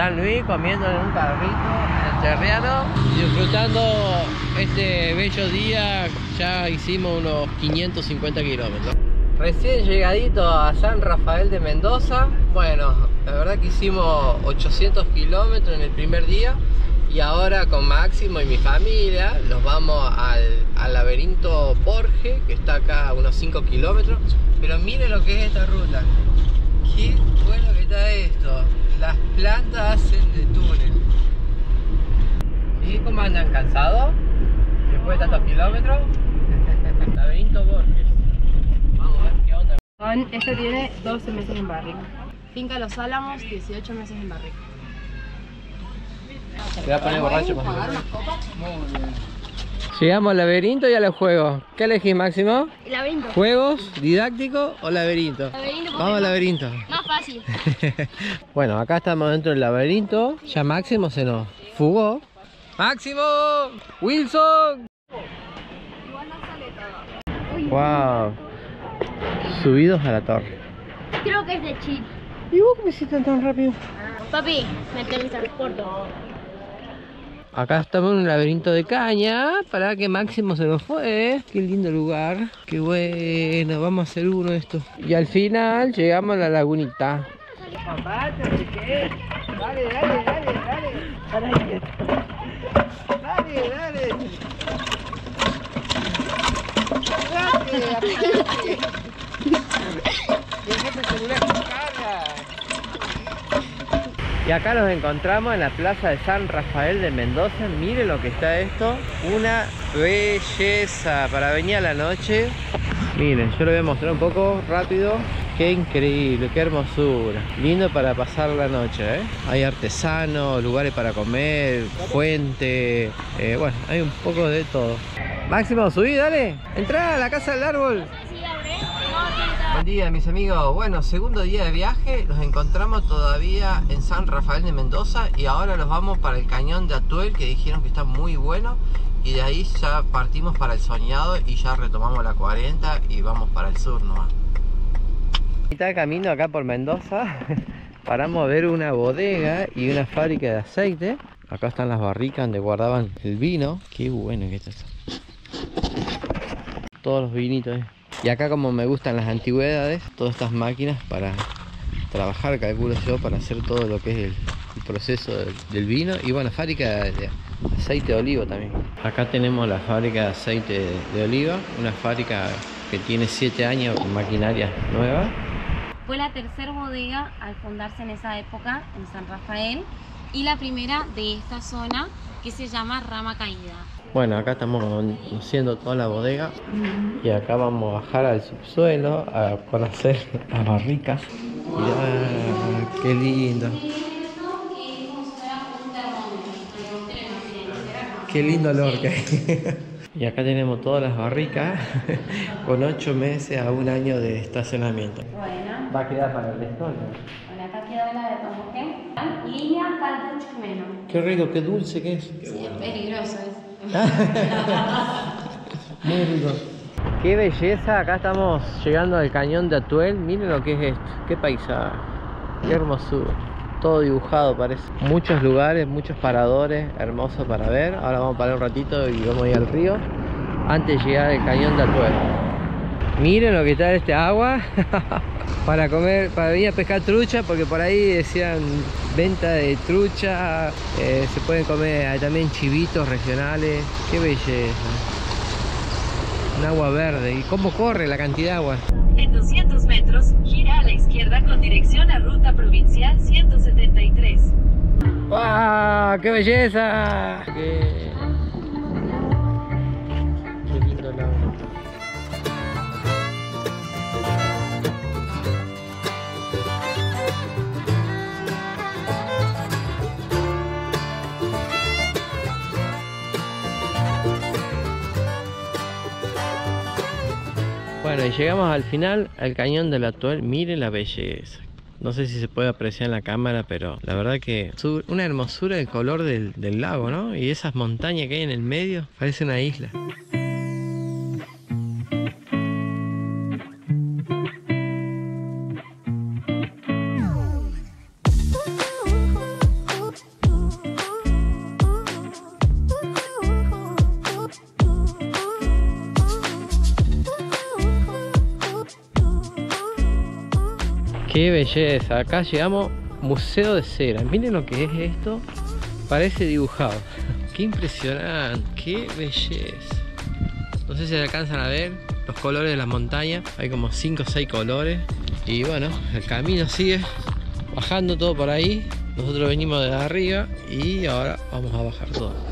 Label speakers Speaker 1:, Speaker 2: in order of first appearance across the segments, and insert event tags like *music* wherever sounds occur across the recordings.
Speaker 1: San Luis comiendo en un carrito en y disfrutando este bello día. Ya hicimos unos 550 kilómetros. Recién llegadito a San Rafael de Mendoza. Bueno, la verdad que hicimos 800 kilómetros en el primer día. Y ahora con Máximo y mi familia nos vamos al, al laberinto Borge, que está acá a unos 5 kilómetros. Pero miren lo que es esta ruta. Qué bueno que está esto. Las plantas hacen de túnel. ¿Y cómo andan cansados? Después de tantos kilómetros. *laughs* laberinto Borges. Vamos a ver qué onda.
Speaker 2: Juan, este tiene 12 meses en barrica. Finca Los Álamos, 18 meses en barrica.
Speaker 1: Se va a poner borracho cuando Llegamos al laberinto y a los juegos. ¿Qué elegís, Máximo?
Speaker 2: Laberinto.
Speaker 1: ¿Juegos, didáctico o laberinto?
Speaker 2: Laberinto,
Speaker 1: Vamos al laberinto.
Speaker 2: Más fácil. *laughs*
Speaker 1: bueno, acá estamos dentro del laberinto. Ya Máximo se nos fugó. ¡Máximo! ¡Wilson! ¡Wow! Subidos a la torre.
Speaker 2: Creo que es de chip.
Speaker 1: ¿Y vos qué hiciste tan rápido?
Speaker 2: Papi, me teletransporto.
Speaker 1: Acá estamos en un laberinto de caña. Para que Máximo se nos fue. Qué lindo lugar. Qué bueno. Vamos a hacer uno de estos. Y al final llegamos a la lagunita. ¿qué? Dale, dale, dale, dale. Dale, dale. Y acá nos encontramos en la plaza de San Rafael de Mendoza. Miren lo que está esto. Una belleza para venir a la noche. Miren, yo lo voy a mostrar un poco rápido. Qué increíble, qué hermosura. Lindo para pasar la noche, ¿eh? Hay artesanos, lugares para comer, fuente. eh, bueno, hay un poco de todo. Máximo, subí, dale. Entrá a la casa del árbol. Buen día mis amigos, bueno, segundo día de viaje, nos encontramos todavía en San Rafael de Mendoza y ahora nos vamos para el cañón de Atuel que dijeron que está muy bueno y de ahí ya partimos para el soñado y ya retomamos la 40 y vamos para el sur nomás. Mitad de camino acá por Mendoza, *laughs* paramos a ver una bodega y una fábrica de aceite. Acá están las barricas donde guardaban el vino, qué bueno que está. Todos los vinitos. eh. Y acá como me gustan las antigüedades, todas estas máquinas para trabajar, calculo yo, para hacer todo lo que es el, proceso del, vino. Y bueno, fábrica de, aceite de olivo también. Acá tenemos la fábrica de aceite de, de oliva, una fábrica que tiene 7 años con maquinaria nueva.
Speaker 2: Fue la tercera bodega al fundarse en esa época en San Rafael y la primera de esta zona que se llama Rama Caída.
Speaker 1: Bueno, acá estamos conociendo toda la bodega y acá vamos a bajar al subsuelo a conocer *laughs* las barricas. Mirá Qué lindo. Qué lindo olor que hay. *laughs* Y acá tenemos todas las barricas *laughs* con 8 meses a un año de estacionamiento.
Speaker 2: Bueno,
Speaker 1: Va a quedar para el resto.
Speaker 2: bueno, acá quedó la de. Y acá el chumeno.
Speaker 1: Qué rico, qué dulce que es.
Speaker 2: Sí, es peligroso es. *laughs*
Speaker 1: Muy rico. Qué belleza, acá estamos llegando al cañón de Atuel. Miren lo que es esto, qué paisaje, qué hermosura. Todo dibujado parece. Muchos lugares, muchos paradores, hermosos para ver. Ahora vamos a parar un ratito y vamos a ir al río antes de llegar al cañón de Atuel. Miren lo que está este agua *laughs* para comer, para venir a pescar trucha, porque por ahí decían venta de trucha, eh, se pueden comer hay también chivitos regionales. Qué belleza. Un agua verde. ¿Y cómo corre la cantidad de agua?
Speaker 3: En 200 metros, gira a la izquierda con dirección a Ruta Provincial 173.
Speaker 1: ¡Wow! ¡Qué belleza! ¡Qué, Llegamos al final, al cañón del actual. Miren la belleza. No sé si se puede apreciar en la cámara, pero la verdad que una hermosura el color del, del lago, ¿no? Y esas montañas que hay en el medio, parece una isla. Belleza, acá llegamos Museo de Cera. Miren lo que es esto. Parece dibujado. *laughs* Qué impresionante, qué belleza. No sé si alcanzan a ver los colores de las montañas. Hay como 5 o 6 colores. Y bueno, el camino sigue bajando todo por ahí. Nosotros venimos de arriba y ahora vamos a bajar todo.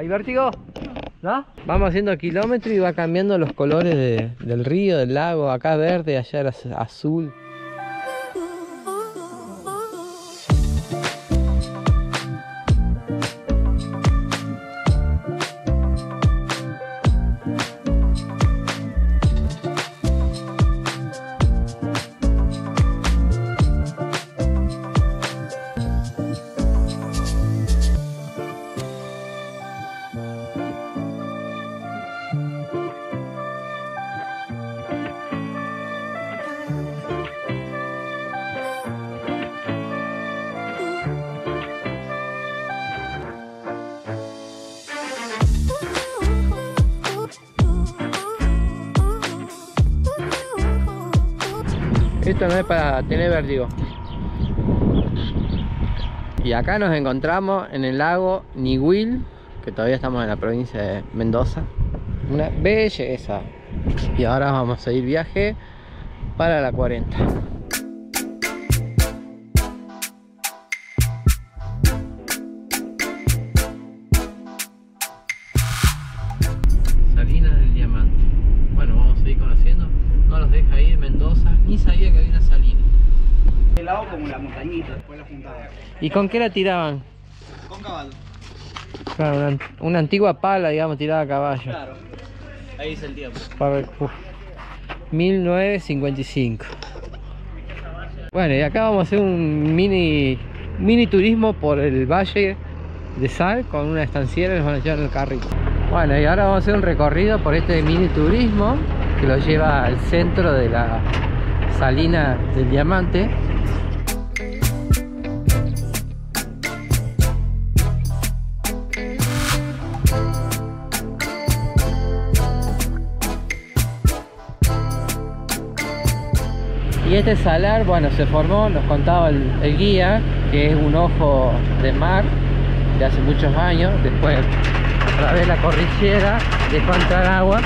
Speaker 1: ¿Hay vértigo? ¿No? Vamos haciendo kilómetros y va cambiando los colores de- del río, del lago. Acá verde, allá era az- azul. Esto no es para tener vértigo. Y acá nos encontramos en el lago Nihuil, que todavía estamos en la provincia de Mendoza. Una belleza. Y ahora vamos a seguir viaje para la 40.
Speaker 4: Como la montañita, después la juntada.
Speaker 1: ¿Y con qué la tiraban?
Speaker 4: Con caballo.
Speaker 1: Claro, una, una antigua pala, digamos, tirada a caballo.
Speaker 4: Claro. Ahí dice el tiempo.
Speaker 1: Para- uf. 1955. Bueno, y acá vamos a hacer un mini mini turismo por el Valle de Sal con una estanciera, nos van a llevar en el carrito. Bueno, y ahora vamos a hacer un recorrido por este mini turismo que lo lleva al centro de la salina del Diamante. Y este salar, bueno, se formó, nos contaba el, guía, que es un ojo de mar de hace muchos años. Después, a través de la cordillera, dejó entrar agua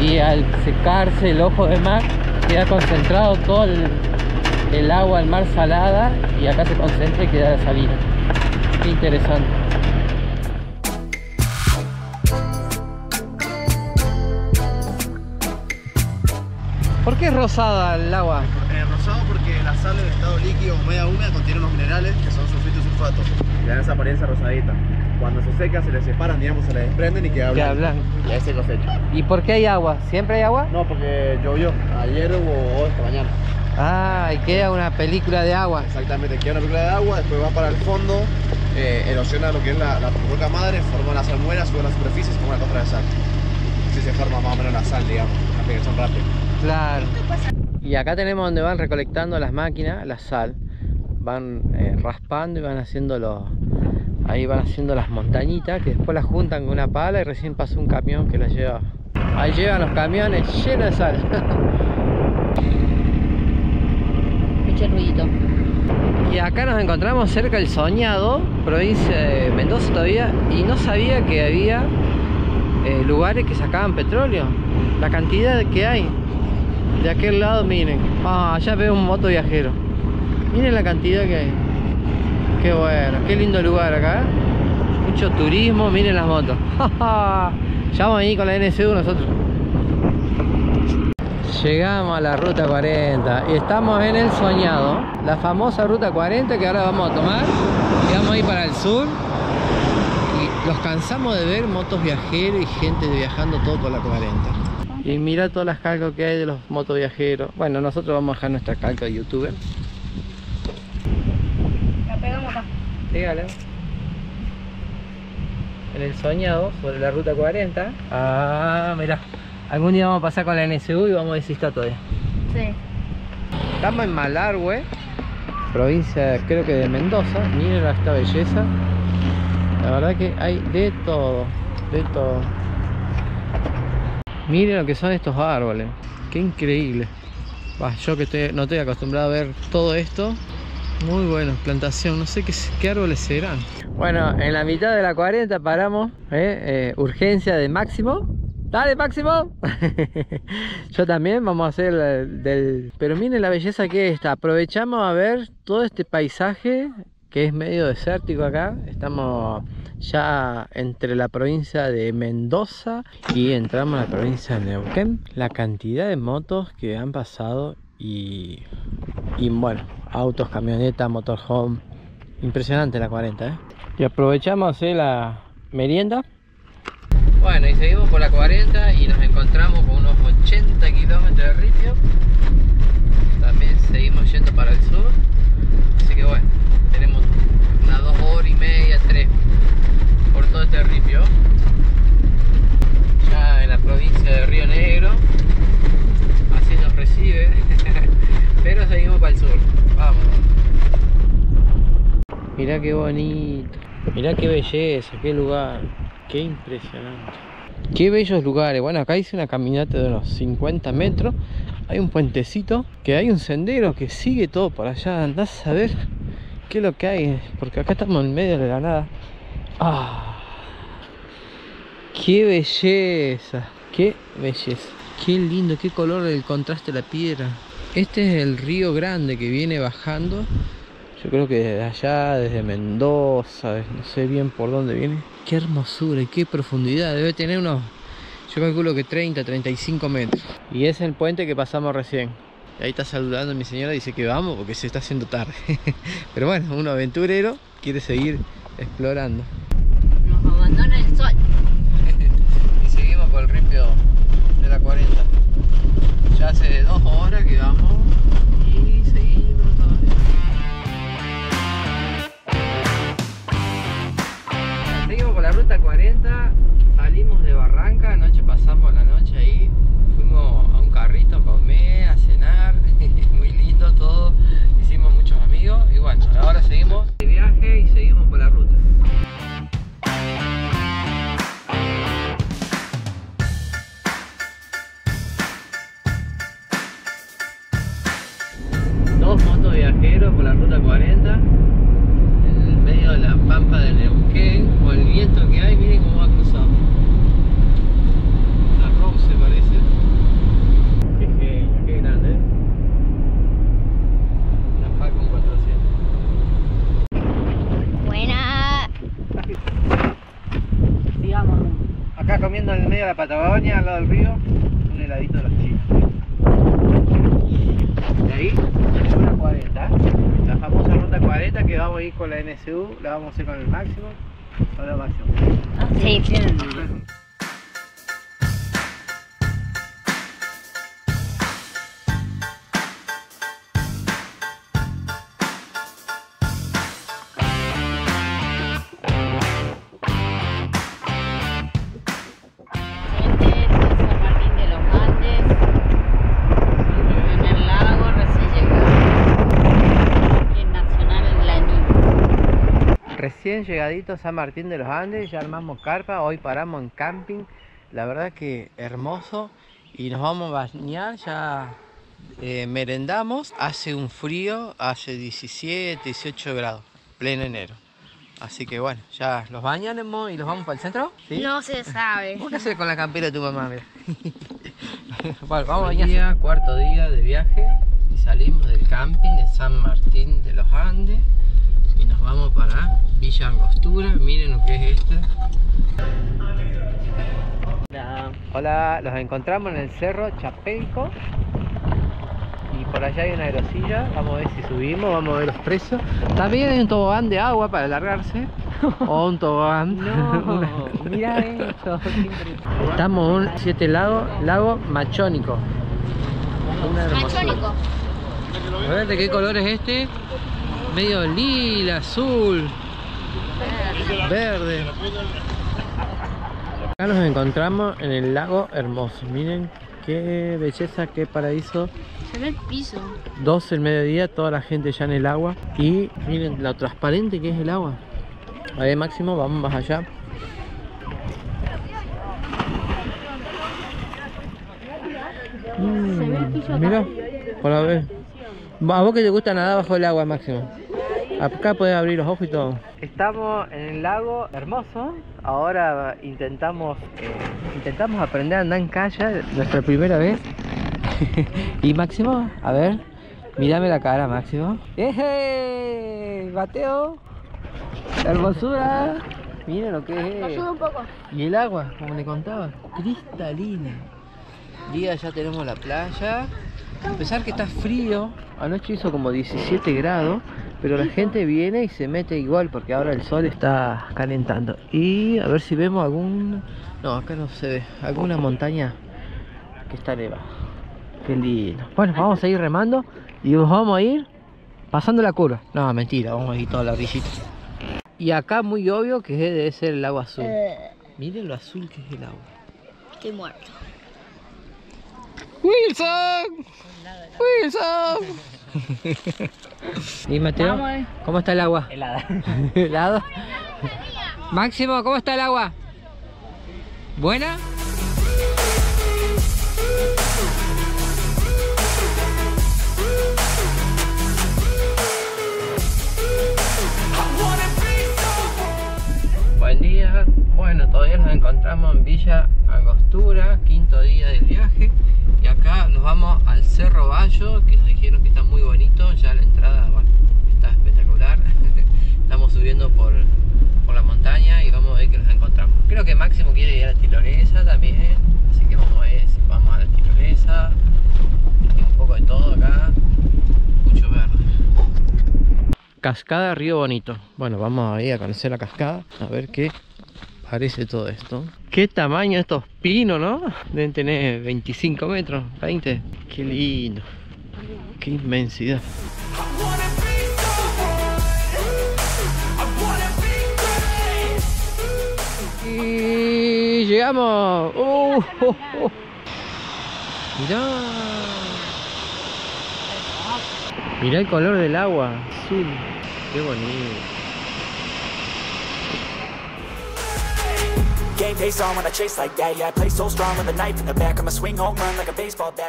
Speaker 1: y al secarse el ojo de mar, queda concentrado todo el, agua al mar salada y acá se concentra y queda la salida. Qué interesante. ¿Por qué es rosada el agua?
Speaker 5: Eh, rosado porque la sal en estado líquido o media húmeda contiene unos minerales que son sulfito y sulfato. Y dan esa apariencia rosadita. Cuando se seca, se les separan, digamos, se les desprenden y queda
Speaker 1: Queda
Speaker 5: blanco.
Speaker 1: blanco.
Speaker 5: Y ahí se cosecha.
Speaker 1: ¿Y por qué hay agua? ¿Siempre hay agua?
Speaker 5: No, porque llovió. Ayer hubo o esta mañana.
Speaker 1: Ah, y queda una película de agua.
Speaker 5: Exactamente, queda una película de agua, después va para el fondo, eh, erosiona lo que es la, la roca madre, forma la salmuera, sube a la superficie y se forma la costra de sal. Así se forma más o menos la sal, digamos, la aplicación rápida.
Speaker 1: Claro. Y acá tenemos donde van recolectando las máquinas, la sal. Van eh, raspando y van haciendo los... Ahí van haciendo las montañitas que después las juntan con una pala y recién pasa un camión que las lleva. Ahí llevan los camiones llenos de sal. *laughs*
Speaker 2: Escuché ruidito.
Speaker 1: Y acá nos encontramos cerca del Soñado, provincia de Mendoza todavía, y no sabía que había eh, lugares que sacaban petróleo. La cantidad que hay. De aquel lado, miren. Ah, allá veo un moto viajero. Miren la cantidad que hay. Qué bueno, qué lindo lugar acá. ¿eh? Mucho turismo, miren las motos. *laughs* ya vamos ahí con la NSU nosotros. Llegamos a la ruta 40 y estamos en el soñado, la famosa ruta 40 que ahora vamos a tomar y vamos a ir para el sur. Y los cansamos de ver motos viajeros y gente viajando todo por la 40. Y mira todas las calcos que hay de los motoviajeros. Bueno, nosotros vamos a dejar nuestra calca de youtuber.
Speaker 2: La pegamos acá.
Speaker 1: En el soñado, sobre la ruta 40. Ah, mira. Algún día vamos a pasar con la NSU y vamos a está todavía.
Speaker 2: Sí.
Speaker 1: Estamos en Malargüe, provincia creo que de Mendoza. Miren esta belleza. La verdad que hay de todo, de todo. Miren lo que son estos árboles. Qué increíble. Yo que estoy, no estoy acostumbrado a ver todo esto. Muy bueno, plantación. No sé qué, qué árboles serán. Bueno, en la mitad de la 40 paramos. ¿eh? Eh, urgencia de máximo. Dale, Máximo. *laughs* Yo también vamos a hacer el del... Pero miren la belleza que está. Aprovechamos a ver todo este paisaje que es medio desértico acá. Estamos ya entre la provincia de Mendoza y entramos a la provincia de Neuquén. La cantidad de motos que han pasado y, y bueno, autos, camionetas, motorhome. Impresionante la 40, ¿eh? Y aprovechamos ¿eh? la merienda. Bueno, y seguimos por la 40 y nos encontramos con unos 80 kilómetros de ripio. También seguimos yendo para el sur. Así que bueno, tenemos unas 2 horas y media, 3 fondo de este Terripio, ya en la provincia de Río Negro. Así nos recibe, *laughs* pero seguimos para el sur. Vamos. Mirá qué bonito. Mirá qué belleza, qué lugar. Qué impresionante. Qué bellos lugares. Bueno, acá hice una caminata de unos 50 metros. Hay un puentecito, que hay un sendero que sigue todo por allá. Andás a ver qué es lo que hay, porque acá estamos en medio de la nada. Ah. ¡Qué belleza! ¡Qué belleza! ¡Qué lindo! ¡Qué color el contraste de la piedra! Este es el río grande que viene bajando. Yo creo que desde allá, desde Mendoza, no sé bien por dónde viene. Qué hermosura y qué profundidad. Debe tener unos, yo calculo que 30, 35 metros. Y es el puente que pasamos recién. Ahí está saludando mi señora, dice que vamos porque se está haciendo tarde. *laughs* Pero bueno, un aventurero quiere seguir explorando.
Speaker 2: Nos abandona el sol.
Speaker 1: y seguimos por el ripio de la 40. Ya hace dos horas que vamos y seguimos todavía. Seguimos por la ruta 40, salimos de Barranca, anoche pasamos la noche ahí, fuimos a un carrito a comer, a cenar, *laughs* muy lindo todo, hicimos muchos amigos y bueno, ahora seguimos la Patagonia, al lado del río, un heladito de los chinos. De ahí, una 40. La famosa ruta 40 que vamos a ir con la NSU, la vamos a hacer con el máximo. Con lo máximo.
Speaker 2: Sí, tienen. Recién
Speaker 1: llegadito San Martín de los Andes, ya armamos carpa, hoy paramos en camping, la verdad que hermoso y nos vamos a bañar, ya eh, merendamos, hace un frío, hace 17, 18 grados, pleno enero. Así que bueno, ya los bañaremos y los vamos para el centro. ¿sí?
Speaker 2: No se sabe.
Speaker 1: ¿Vos *laughs* qué haces con la campera de tu mamá? Mira. *laughs* bueno, vamos a bañar. cuarto día de viaje y salimos del camping de San Martín de los Andes y nos vamos para Villa Angostura. Miren lo que es esto. Hola, los encontramos en el cerro Chapelco y por allá hay una aerosilla. Vamos a ver si subimos, vamos a ver los precios. También hay un tobogán de agua para alargarse o un tobogán. *laughs*
Speaker 2: No, mira esto.
Speaker 1: Estamos en un siete lago, lago machónico. Una.
Speaker 2: Machónico.
Speaker 1: A ver de qué color es este. Medio lila, azul, verde. Acá nos encontramos en el lago hermoso. Miren qué belleza, qué paraíso.
Speaker 2: Se ve el piso.
Speaker 1: 12 el mediodía, toda la gente ya en el agua. Y miren lo transparente que es el agua. A ver, Máximo, vamos más allá. Mira, por a ver. A vos que te gusta nadar bajo el agua, Máximo. Acá podés abrir los ojos y todo. Estamos en el lago hermoso. Ahora intentamos eh, intentamos aprender a andar en calle, nuestra primera vez. *laughs* y Máximo, a ver, mírame la cara, Máximo. ¡Eje! ¡Bateo! ¡La hermosura! Miren lo que es.
Speaker 2: Ayuda un poco.
Speaker 1: Y el agua, como le contaba, cristalina. Día ya tenemos la playa. A pesar que está frío, anoche hizo como 17 grados, pero la gente viene y se mete igual porque ahora el sol está calentando. Y a ver si vemos algún... No, acá no se ve. Alguna montaña que está debajo. Qué lindo. Bueno, vamos a ir remando y nos vamos a ir pasando la curva. No, mentira, vamos a ir toda la orillita. Y acá muy obvio que debe ser el agua azul. Miren lo azul que es el agua.
Speaker 2: Estoy muerto.
Speaker 1: ¡Wilson! ¡Wilson! *laughs* ¿Y Mateo? ¿Cómo está el agua?
Speaker 4: Helada. *laughs*
Speaker 1: ¿Helado? Máximo, ¿cómo está el agua? ¿Buena? Buen día. Bueno, todavía nos encontramos en Villa Angostura, quinto día del viaje. Y acá nos vamos al Cerro Bayo, que nos dijeron que está muy bonito. Ya la entrada, está espectacular. *laughs* Estamos subiendo por, por la montaña y vamos a ver qué nos encontramos. Creo que Máximo quiere ir a la tirolesa también. Así que vamos a ver si vamos a la tirolesa. Un poco de todo acá. Mucho verde. Cascada Río Bonito. Bueno, vamos a ir a conocer la cascada, a ver qué parece todo esto. Qué tamaño estos pinos, ¿no? Deben tener 25 metros, 20. Qué lindo. Qué inmensidad. Y llegamos. ¡Uh! oh, oh! Mirá. Mirá el color del agua. Azul. Qué bonito.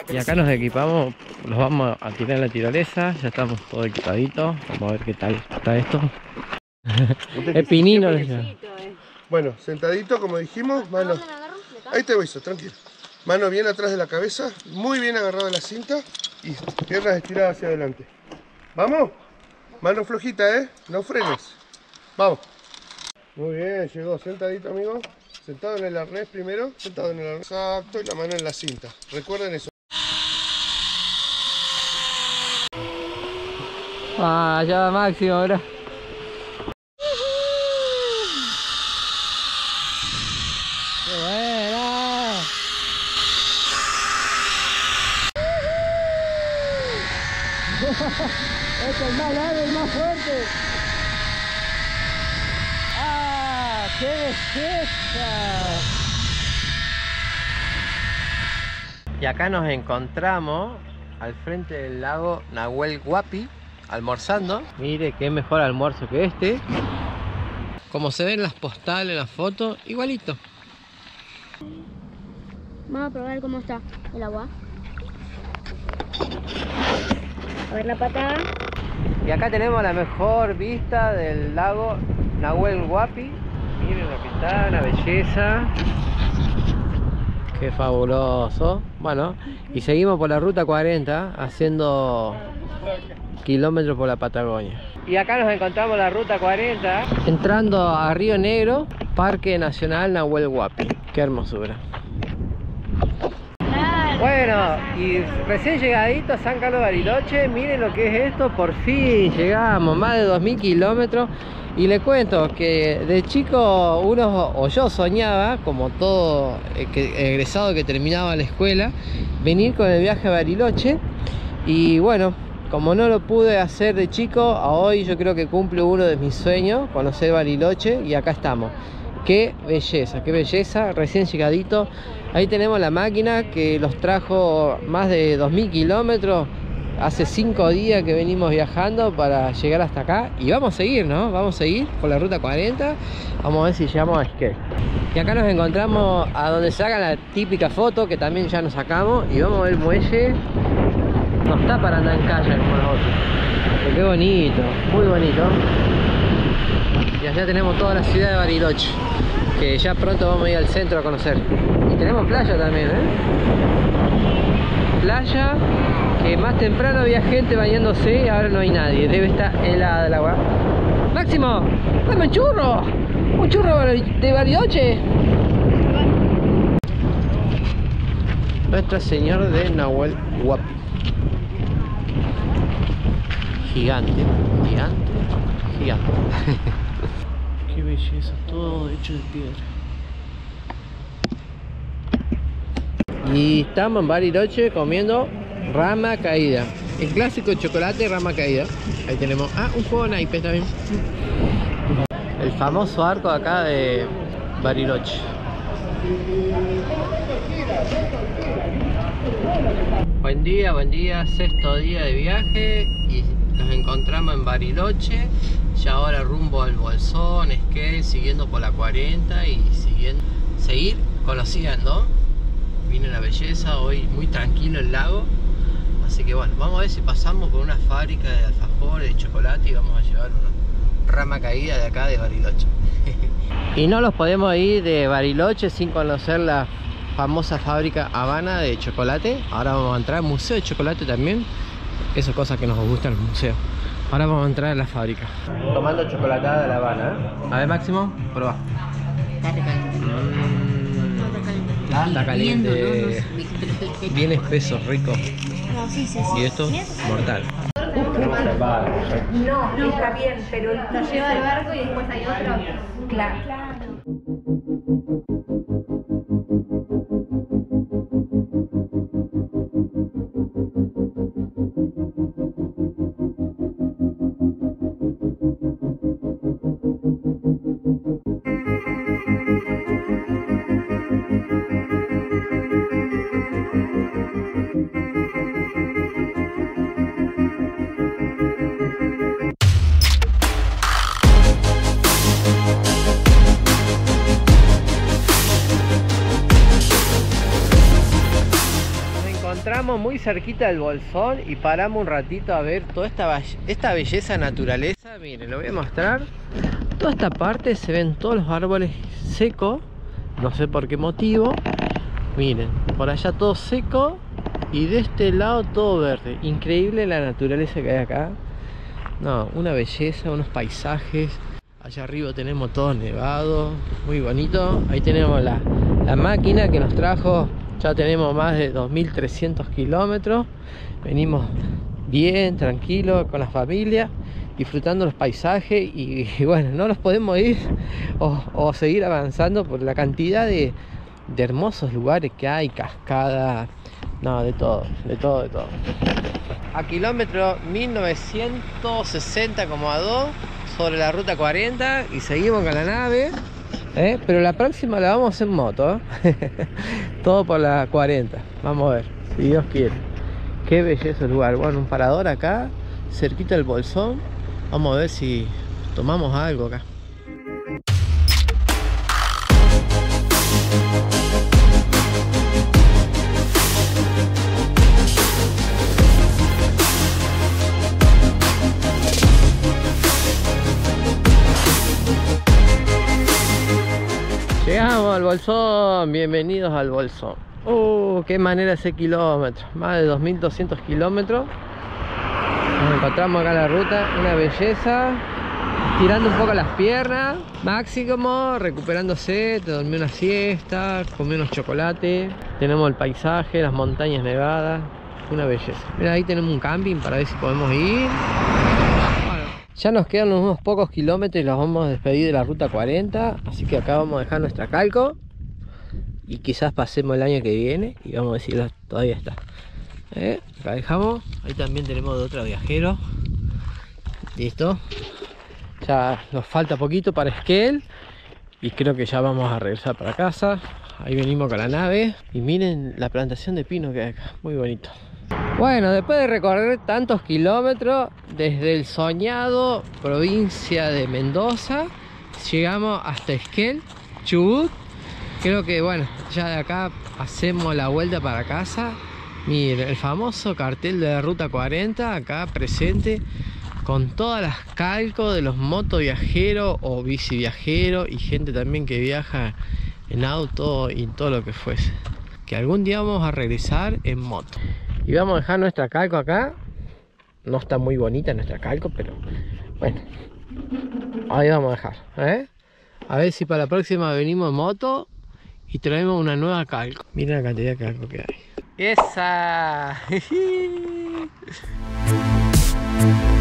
Speaker 1: Y acá nos equipamos, los vamos a tirar en la tirolesa, ya estamos todos equipaditos, vamos a ver qué tal está esto. *laughs* es pinino. llaman.
Speaker 6: Bueno, sentadito, como dijimos, mano. Ahí te voy, so, tranquilo. Mano bien atrás de la cabeza, muy bien agarrado de la cinta y piernas estiradas hacia adelante. ¿Vamos? Mano flojita, ¿eh? No frenes. Vamos. Muy bien, llegó sentadito, amigo. Sentado en el arnés primero. Sentado en el arnés. Exacto, y la mano en la cinta. Recuerden eso.
Speaker 1: Ah, ya va máximo ahora. ¡Qué buena! este es el más largo, el más fuerte. ¡Ah! ¡Qué belleza! Y acá nos encontramos al frente del lago Nahuel Huapi, almorzando. Mire qué mejor almuerzo que este. Como se ven las postales, las fotos, igualito.
Speaker 7: Vamos a probar cómo está el agua. A ver la patada.
Speaker 1: Y acá tenemos la mejor vista del lago Nahuel Huapi. Miren lo que está, una belleza. Qué fabuloso. Bueno, y seguimos por la ruta 40 haciendo kilómetros por la Patagonia. Y acá nos encontramos la ruta 40 entrando a Río Negro, Parque Nacional Nahuel Huapi. Qué hermosura. Bueno, y recién llegadito a San Carlos Bariloche, miren lo que es esto, por fin llegamos, más de 2000 kilómetros. Y le cuento que de chico uno, o yo soñaba, como todo eh, egresado que terminaba la escuela, venir con el viaje a Bariloche. Y bueno, como no lo pude hacer de chico, a hoy yo creo que cumple uno de mis sueños, conocer Bariloche, y acá estamos. Qué belleza, qué belleza, recién llegadito. Ahí tenemos la máquina que los trajo más de 2000 kilómetros. Hace 5 días que venimos viajando para llegar hasta acá. Y vamos a seguir, ¿no? Vamos a seguir por la ruta 40. Vamos a ver si llegamos a Esquel. Y acá nos encontramos a donde sacan la típica foto, que también ya nos sacamos. Y vamos a ver el muelle. No está para andar en calle como los otros. Pero qué bonito, muy bonito. Y allá tenemos toda la ciudad de Bariloche, que ya pronto vamos a ir al centro a conocer. Y tenemos playa también, ¿eh? Playa que más temprano había gente bañándose y ahora no hay nadie. Debe estar helada el agua. Máximo, dame un churro. Un churro de Bariloche. Nuestra Señora de Nahuel Huapi. Gigante, gigante, gigante. Qué belleza, todo hecho de piedra. Y estamos en Bariloche comiendo rama caída. El clásico chocolate rama caída. Ahí tenemos. Ah, un juego de naipes también. El famoso arco acá de Bariloche. Buen día, buen día, sexto día de viaje y nos encontramos en Bariloche, ya ahora rumbo al Bolsón, Esquel, siguiendo por la 40 y siguiendo, seguir conociendo. Viene la belleza, hoy muy tranquilo el lago, así que bueno, vamos a ver si pasamos por una fábrica de alfajores, de chocolate y vamos a llevar una rama caída de acá de Bariloche. *laughs* y no los podemos ir de Bariloche sin conocer la famosa fábrica Habana de chocolate. Ahora vamos a entrar al museo de chocolate también. Eso es cosa que nos gusta en el museo. Ahora vamos a entrar a la fábrica. Tomando chocolatada de La Habana. ¿eh? A ver, Máximo, prueba. Mm, está caliente. Bien espeso, rico. Y esto, mortal.
Speaker 8: No, está bien, pero nos lleva al barco y después hay otro. Claro.
Speaker 1: Muy cerquita del Bolsón y paramos un ratito a ver toda esta, esta belleza naturaleza. Miren, lo voy a mostrar. Toda esta parte se ven todos los árboles secos. No sé por qué motivo. Miren, por allá todo seco y de este lado todo verde. Increíble la naturaleza que hay acá. No, una belleza, unos paisajes. Allá arriba tenemos todo nevado, muy bonito. Ahí tenemos la, la máquina que nos trajo, ya tenemos más de 2.300 kilómetros. Venimos bien, tranquilos, con la familia, disfrutando los paisajes y, bueno, no nos podemos ir o, o seguir avanzando por la cantidad de, de hermosos lugares que hay, cascadas, no, de todo, de todo, de todo. A kilómetro 1960,2 sobre la ruta 40 y seguimos con la nave. ¿Eh? Pero la próxima la vamos en moto. ¿eh? *laughs* todo por la 40. Vamos a ver, si Dios quiere. Qué belleza el lugar. Bueno, un parador acá, cerquita del bolsón. Vamos a ver si tomamos algo acá. Llegamos al bolsón, bienvenidos al bolsón. Uh, qué manera ese kilómetro, más de 2200 kilómetros. Nos encontramos acá en la ruta, una belleza. Tirando un poco las piernas, máximo, recuperándose, te dormí una siesta, comí unos chocolates. Tenemos el paisaje, las montañas nevadas, una belleza. Mira, ahí tenemos un camping para ver si podemos ir. Ya nos quedan unos pocos kilómetros y los vamos a despedir de la ruta 40. Así que acá vamos a dejar nuestra calco. Y quizás pasemos el año que viene. Y vamos a ver si todavía está. ¿Eh? Acá dejamos. Ahí también tenemos de otro viajero. Listo. Ya nos falta poquito para Esquel. Y creo que ya vamos a regresar para casa. Ahí venimos con la nave. Y miren la plantación de pino que hay acá. Muy bonito. Bueno, después de recorrer tantos kilómetros desde el soñado provincia de Mendoza, llegamos hasta Esquel, Chubut. Creo que bueno, ya de acá hacemos la vuelta para casa. Miren, el famoso cartel de la Ruta 40 acá presente con todas las calcos de los motoviajeros o bici viajeros y gente también que viaja en auto y todo lo que fuese. Que algún día vamos a regresar en moto. Y vamos a dejar nuestra calco acá. No está muy bonita nuestra calco, pero bueno. Ahí vamos a dejar. ¿eh? A ver si para la próxima venimos en moto y traemos una nueva calco. Miren la cantidad de calco que hay. ¡Esa! *laughs* *laughs*